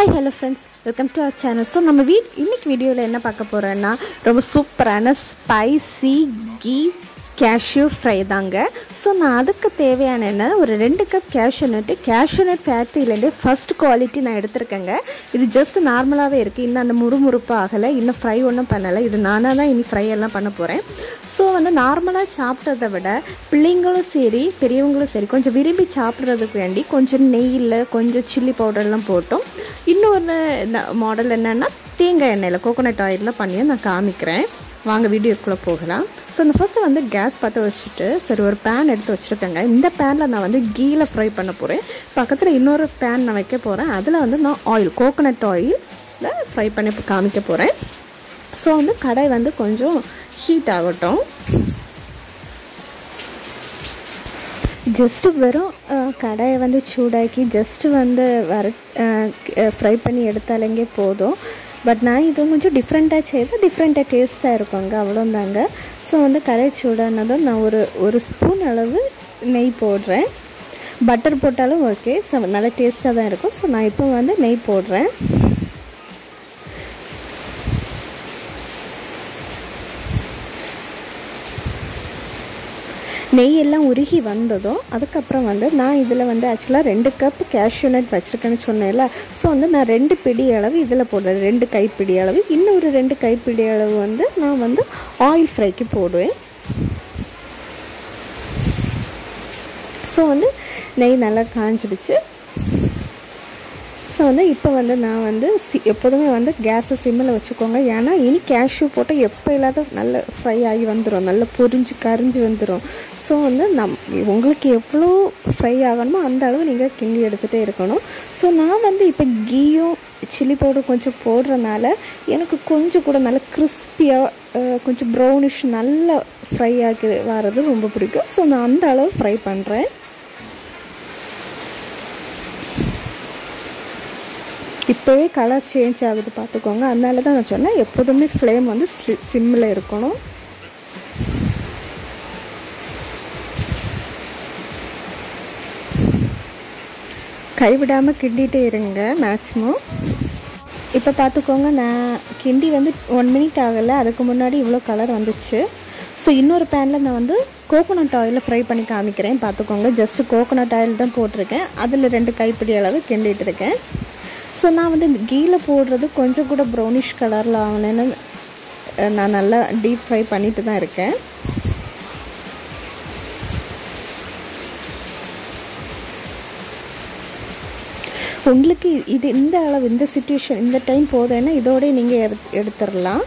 Hi hello friends welcome to our channel so நம்ம we இன்னைக்கு வீடியோவில் என்ன பார்க்க போகிறோன்னா ரொம்ப சூப்பரான ஸ்பைசி கீ கேஷ்யூ ஃப்ரை தாங்க. ஸோ நான் அதுக்கு தேவையான என்ன ஒரு ரெண்டு cup cashew nut cashew nut ஃபேக்ட்ரியிலேருந்து first quality நான் எடுத்திருக்கேங்க. இது ஜஸ்ட் நார்மலாகவே இருக்குது இன்னும் அந்த முறுமுறுப்பு ஆகலை. இன்னும் ஃப்ரை ஒன்றும் பண்ணலை. இது நானாக தான் இனி ஃப்ரை எல்லாம் பண்ண போகிறேன் ஸோ வந்து நார்மலாக சாப்பிட்றத விட பிள்ளைங்களும் சரி பெரியவங்களும் சரி கொஞ்சம் விரும்பி சாப்பிட்றதுக்கு வேண்டி கொஞ்சம் நெய்யில் கொஞ்சம் சில்லி பவுடர்லாம் போட்டோம். இன்னொரு மாடல் என்னென்னா தேங்காய் எண்ணெயில் கோகோனட் ஆயிலில் பண்ணி நான் காமிக்கிறேன். வாங்க வீடியோக்குள்ளே போகலாம். ஸோ இந்த ஃபஸ்ட்டு வந்து கேஸ் பற்ற வச்சுட்டு சரி ஒரு பேன் எடுத்து வச்சுருக்கேங்க. இந்த பேனில் நான் வந்து கீயில் ஃப்ரை பண்ண போகிறேன் பக்கத்தில் இன்னொரு பேன் நான் வைக்க போகிறேன் அதில் வந்து நான் ஆயில் கோகோனட் ஆயிலில் ஃப்ரை பண்ணி காமிக்க போகிறேன் ஸோ வந்து கடாய் வந்து கொஞ்சம் ஹீட் ஆகட்டும். ஜஸ்ட்டு வெறும் கடாயை வந்து சூடாக்கி ஜஸ்ட்டு வந்து வர ஃப்ரை பண்ணி எடுத்தாலேங்கே போதும். பட் நான் இது கொஞ்சம் டிஃப்ரெண்ட்டாக செய்தால் டிஃப்ரெண்ட்டாக டேஸ்ட்டாக இருக்குங்க அவ்வளோந்தாங்க ஸோ வந்து கரைச்சூடானதும் சூடானதும் நான் ஒரு ஒரு ஸ்பூன் அளவு நெய் போடுறேன். பட்டர் போட்டாலும் ஓகே ஸோ நல்லா டேஸ்ட்டாக தான் இருக்கும். ஸோ நான் இப்போ வந்து நெய் போடுறேன். நெய் எல்லாம் உருகி வந்ததும் அதுக்கப்புறம் வந்து நான் இதில் வந்து ஆக்சுவலாக ரெண்டு கப் கேஷ்யூ நட் வச்சுருக்கேன்னு சொன்னேன்ல. ஸோ வந்து நான் ரெண்டு பிடி அளவு இதில் போடுறேன் ரெண்டு கைப்பிடி அளவு. இன்னொரு ரெண்டு கைப்பிடி அளவு வந்து நான் வந்து ஆயில் ஃப்ரைக்கு போடுவேன். ஸோ வந்து நெய் நல்லா காஞ்சிடுச்சு. ஸோ வந்து இப்போ வந்து நான் வந்து சி எப்போதுமே வந்து கேஸை சிம்மில் வச்சுக்கோங்க. ஏன்னா இனி கேஷ்யூ போட்டால் எப்போ இல்லாத நல்ல ஃப்ரை ஆகி வந்துடும் நல்ல பொரிஞ்சு கரிஞ்சு வந்துடும் ஸோ வந்து நம் உங்களுக்கு எவ்வளோ ஃப்ரை ஆகணுமோ அந்த அளவு நீங்கள் கிண்டி எடுத்துகிட்டே இருக்கணும். ஸோ நான் வந்து இப்போ கீயும் சில்லி பவுடர் கொஞ்சம் போடுறனால எனக்கு கொஞ்சம் கூட நல்ல கிறிஸ்பியாக கொஞ்சம் ப்ரௌனிஷ் நல்லா ஃப்ரை ஆகி வர்றது ரொம்ப பிடிக்கும். ஸோ நான் அந்த அளவு ஃப்ரை பண்ணுறேன் இப்போவே கலர் சேஞ்ச் ஆகுது பார்த்துக்கோங்க. அதனால தான் நான் சொன்னேன் எப்போதுமே ஃப்ளேம் வந்து சிம்மில் இருக்கணும். கைவிடாமல் கிண்டிகிட்டே இருங்க மேக்ஸிமம் இப்போ பார்த்துக்கோங்க நான் கிண்டி வந்து ஒன் மினிட் ஆகலை அதுக்கு முன்னாடி இவ்வளோ கலர் வந்துச்சு. ஸோ இன்னொரு பேனில் நான் வந்து கோகோனட் ஆயிலில் ஃப்ரை பண்ணி காமிக்கிறேன். பார்த்துக்கோங்க ஜஸ்ட்டு கோகோனட் ஆயில் தான் போட்டிருக்கேன். அதில் ரெண்டு கைப்பிடி அளவு கிண்டிகிட்டு இருக்கேன். ஸோ நான் வந்து இந்த கீயில் போடுறது கொஞ்சம் கூட ப்ரௌனிஷ் கலரில் ஆகணுன்னு நான் நல்லா டீப் ஃப்ரை பண்ணிட்டு தான் இருக்கேன். உங்களுக்கு இது இந்த அளவு இந்த சுச்சுவேஷன் இந்த டைம் போதுன்னா இதோடய நீங்கள் எடுத்துடலாம்.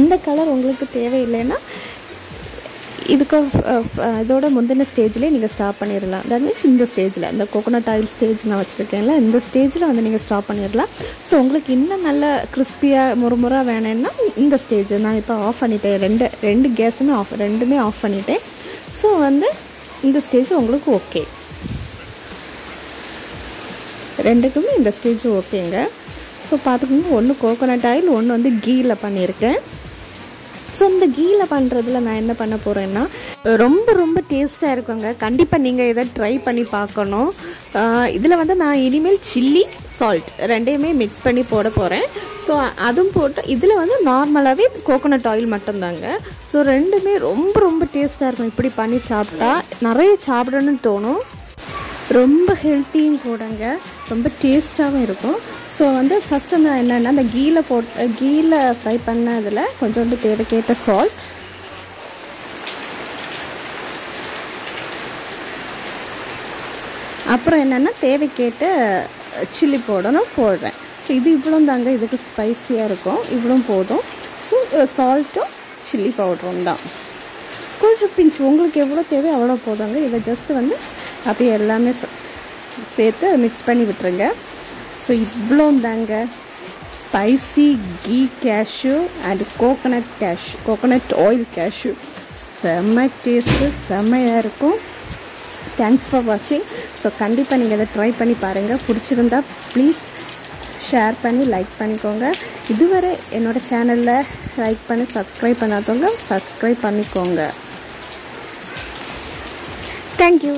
இந்த கலர் உங்களுக்கு தேவையில்லைன்னா இதுக்கு uh, இதோட முந்தின ஸ்டேஜ்லேயே நீங்கள் ஸ்டாப் பண்ணிடலாம் தட் மீன்ஸ் இந்த ஸ்டேஜில் இந்த கோகோனட் ஆயில் ஸ்டேஜ் நான் வச்சுருக்கேன்ல இந்த ஸ்டேஜில் வந்து நீங்கள் ஸ்டாப் பண்ணிடலாம் ஸோ உங்களுக்கு இன்னும் நல்ல கிறிஸ்பியாக முறுமுறை வேணும்னா இந்த ஸ்டேஜ் நான் இப்போ ஆஃப் பண்ணிட்டேன். ரெண்டு ரெண்டு கேஸுமே ஆஃப் ரெண்டுமே ஆஃப் பண்ணிட்டேன். ஸோ வந்து இந்த ஸ்டேஜ் உங்களுக்கு ஓகே ரெண்டுக்குமே இந்த ஸ்டேஜ் ஓகேங்க ஸோ பார்த்துக்கோங்க ஒன்று கோகோனட் ஆயில் ஒன்று வந்து கீயில் பண்ணியிருக்கேன் ஸோ இந்த கீயில் பண்ணுறதுல நான் என்ன பண்ண போகிறேன்னா ரொம்ப ரொம்ப டேஸ்ட்டாக இருக்குங்க. கண்டிப்பாக நீங்கள் இதை ட்ரை பண்ணி பார்க்கணும். இதில் வந்து நான் இனிமேல் சில்லி சால்ட் ரெண்டையுமே மிக்ஸ் பண்ணி போட போகிறேன் ஸோ அதுவும் போட்டு இதில் வந்து நார்மலாகவே கோகோனட் ஆயில் மட்டும்தாங்க. ஸோ ரெண்டுமே ரொம்ப ரொம்ப டேஸ்ட்டாக இருக்கும். இப்படி பண்ணி சாப்பிட்டா நிறைய சாப்பிடணும்னு தோணும். ரொம்ப ஹெல்த்தியும் கூடங்க. ரொம்ப டேஸ்ட்டாகவும் இருக்கும். ஸோ வந்து ஃபஸ்ட்டு நான் என்னென்னா அந்த கீயில் போட் கீயில் ஃப்ரை பண்ணதில் கொஞ்சோண்டு தேவைக்கேற்ற சால்ட் அப்புறம் என்னென்னா தேவைக்கேற்ற சில்லி போடணும் போடுறேன். ஸோ இது இவ்வளோ தாங்க இதுக்கு ஸ்பைஸியாக இருக்கும். இவ்வளோ போதும். ஸோ சால்ட்டும் சில்லி பவுடரும் தான். கொஞ்சம் பிஞ்சு உங்களுக்கு எவ்வளோ தேவை அவ்வளோ போதுங்க. இதை ஜஸ்ட்டு வந்து அப்படியே எல்லாமே சேர்த்து மிக்ஸ் பண்ணி விட்டுருங்க. ஸோ இவ்வளோ தாங்க. Spicy ghee cashew and coconut cashew coconut oil cashew செம்ம டேஸ்ட்டு செம்மையாக இருக்கும். தேங்க்ஸ் ஃபார் வாட்சிங் ஸோ கண்டிப்பாக நீங்கள் இதை ட்ரை பண்ணி பாருங்கள் பிடிச்சிருந்தா ப்ளீஸ் ஷேர் பண்ணி லைக் பண்ணிக்கோங்க. இதுவரை என்னோடய சேனலில் லைக் பண்ணி சப்ஸ்கிரைப் பண்ணாதவங்க சப்ஸ்கிரைப் பண்ணிக்கோங்க. தேங்க்யூ